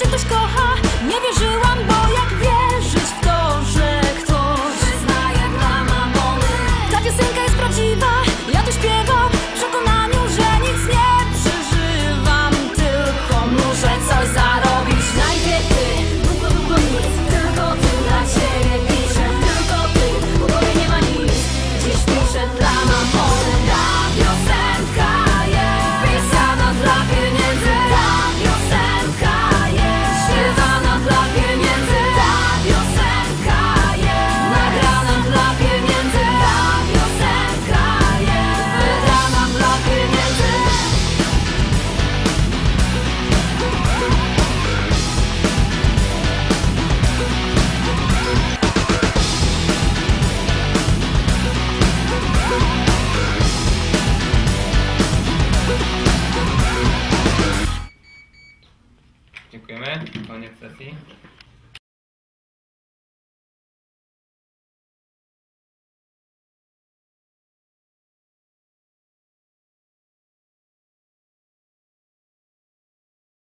że ktoś kocha Nie wierzyłam, Dziękujemy. Koniec sesji.